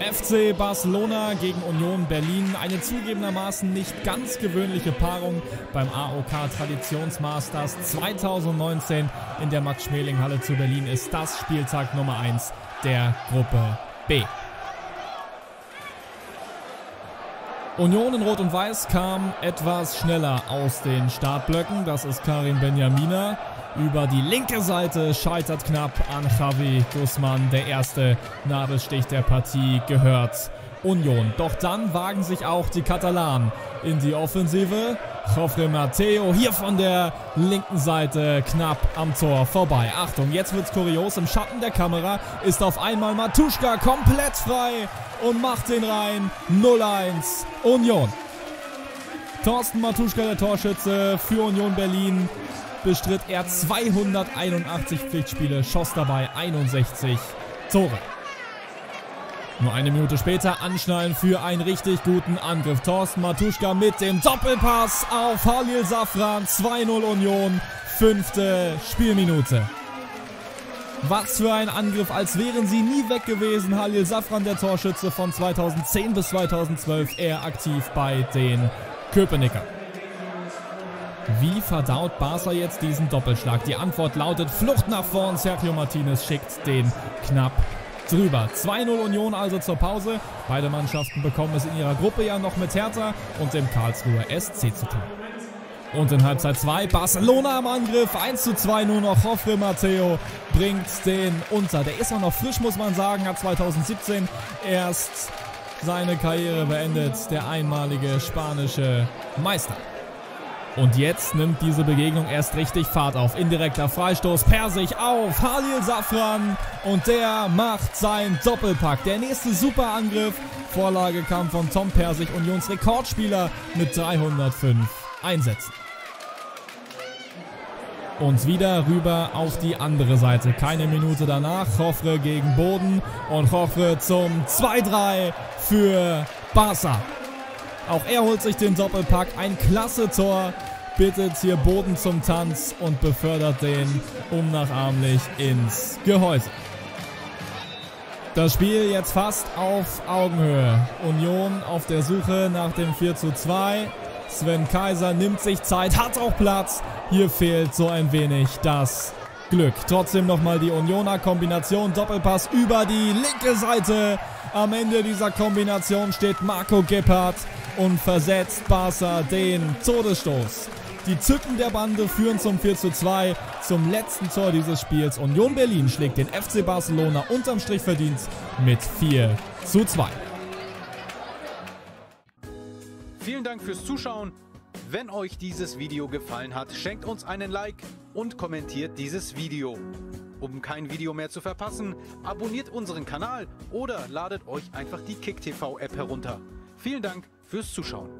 FC Barcelona gegen Union Berlin. Eine zugegebenermaßen nicht ganz gewöhnliche Paarung beim AOK Traditionsmasters 2019 in der Max-Schmeling-Halle zu Berlin ist das Spieltag Nummer 1 der Gruppe B. Union in Rot und Weiß kam etwas schneller aus den Startblöcken. Das ist Karim Benjamina. Über die linke Seite scheitert knapp an Javi Guzman. Der erste Nadelstich der Partie gehört Union. Doch dann wagen sich auch die Katalanen in die Offensive. Jofre Mateo hier von der linken Seite knapp am Tor vorbei. Achtung, jetzt wird's kurios. Im Schatten der Kamera ist auf einmal Matuschka komplett frei und macht den rein. 0-1 Union. Thorsten Matuschka, der Torschütze für Union Berlin, bestritt er 281 Pflichtspiele, schoss dabei 61 Tore. Nur eine Minute später anschnallen für einen richtig guten Angriff. Thorsten Matuschka mit dem Doppelpass auf Halil Safran. 2-0 Union. Fünfte Spielminute. Was für ein Angriff, als wären sie nie weg gewesen. Halil Safran, der Torschütze von 2010 bis 2012, er aktiv bei den Köpenicker. Wie verdaut Barca jetzt diesen Doppelschlag? Die Antwort lautet Flucht nach vorn. Sergio Martinez schickt den knapp drüber. 2-0 Union also zur Pause. Beide Mannschaften bekommen es in ihrer Gruppe ja noch mit Hertha und dem Karlsruher SC zu tun. Und in Halbzeit 2 Barcelona am Angriff. 1 zu 2 nur noch. Hofre Matteo bringt den unter. Der ist auch noch frisch, muss man sagen. Hat 2017 erst seine Karriere beendet. Der einmalige spanische Meister. Und jetzt nimmt diese Begegnung erst richtig Fahrt auf. Indirekter Freistoß, Persig auf Halil Safran und der macht sein Doppelpack. Der nächste Superangriff. Vorlage kam von Tom Persig, Unionsrekordspieler mit 305 Einsätzen. Und wieder rüber auf die andere Seite. Keine Minute danach. Hoffre gegen Boden und Hoffre zum 2-3 für Barca. Auch er holt sich den Doppelpack. Ein klasse Tor. Bittet hier Boden zum Tanz und befördert den unnachahmlich ins Gehäuse. Das Spiel jetzt fast auf Augenhöhe. Union auf der Suche nach dem 4 zu 2. Sven Kaiser nimmt sich Zeit, hat auch Platz. Hier fehlt so ein wenig das Glück. Trotzdem nochmal die Unioner Kombination. Doppelpass über die linke Seite. Am Ende dieser Kombination steht Marco Gebhardt und versetzt Barca den Todesstoß. Die Zücken der Bande führen zum 4 zu 2 zum letzten Tor dieses Spiels. Union Berlin schlägt den FC Barcelona unterm Strich verdient mit 4 zu 2. Vielen Dank fürs Zuschauen. Wenn euch dieses Video gefallen hat, schenkt uns einen Like und kommentiert dieses Video. Um kein Video mehr zu verpassen, abonniert unseren Kanal oder ladet euch einfach die KickTV App herunter. Vielen Dank fürs Zuschauen.